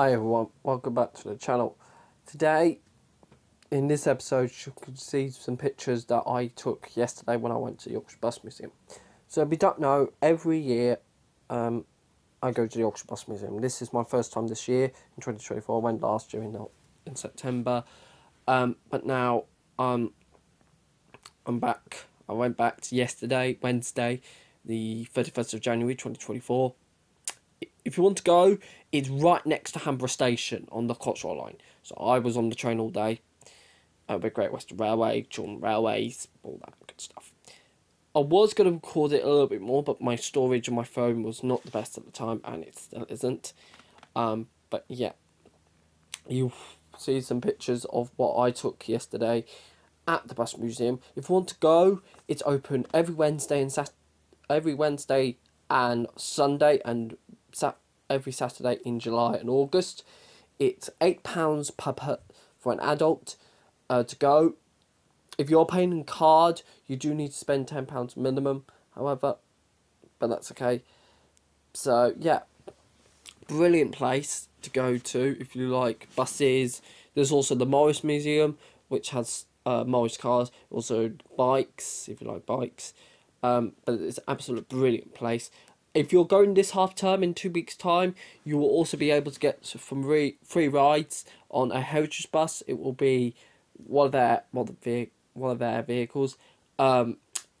Hi everyone, welcome back to the channel. Today, in this episode, you can see some pictures that I took yesterday when I went to the Yorkshire Bus Museum. So if you don't know, every year um, I go to the Yorkshire Bus Museum. This is my first time this year, in 2024. I went last year in, in September. Um, but now um, I'm back. I went back to yesterday, Wednesday, the 31st of January 2024 if you want to go, it's right next to Hanborough Station on the Cotswold line. So I was on the train all day uh, Great Western Railway, Chiltern Railways, all that good stuff. I was going to record it a little bit more, but my storage on my phone was not the best at the time, and it still isn't. Um, but yeah, you'll see some pictures of what I took yesterday at the bus museum. If you want to go, it's open every Wednesday and Sat every Wednesday and Sunday and sat every Saturday in July and August. It's eight pounds per, per for an adult uh, to go. If you're paying in card, you do need to spend ten pounds minimum. However, but that's okay. So yeah, brilliant place to go to if you like buses. There's also the Morris Museum, which has uh, Morris cars. Also bikes, if you like bikes. Um, but it's an absolute brilliant place if you're going this half term in two weeks' time, you will also be able to get some free free rides on a heritage bus. It will be one of their one of, the, one of their vehicles. Um,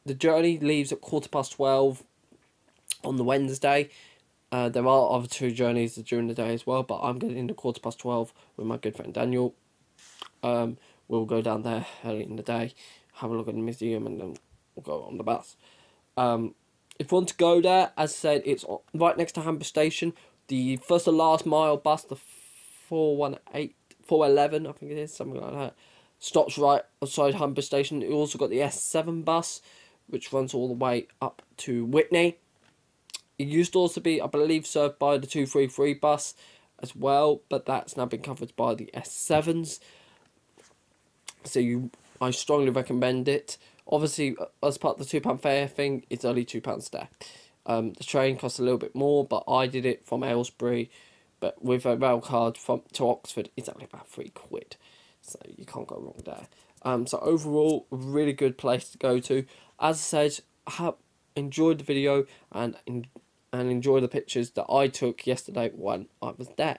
the journey leaves at quarter past twelve on the Wednesday. Uh, there are other two journeys during the day as well, but I'm getting in the quarter past twelve with my good friend Daniel. Um, we'll go down there early in the day, have a look at the museum, and then we'll go on the bus. Um, if you want to go there, as I said, it's right next to Hanborough Station. The first and last mile bus, the 418, 411, I think it is, something like that, stops right outside Hanborough Station. You also got the S7 bus, which runs all the way up to Witney. It used to also be, I believe, served by the 233 bus as well, but that's now been covered by the S7s. So you, I strongly recommend it. Obviously, uh, as part of the £2 fare thing, it's only £2 there. Um, the train costs a little bit more, but I did it from Aylesbury. But with a rail card from to Oxford, it's only about three quid. So you can't go wrong there. Um, so overall, really good place to go to. As I said, I have enjoyed the video and and enjoy the pictures that I took yesterday when I was there.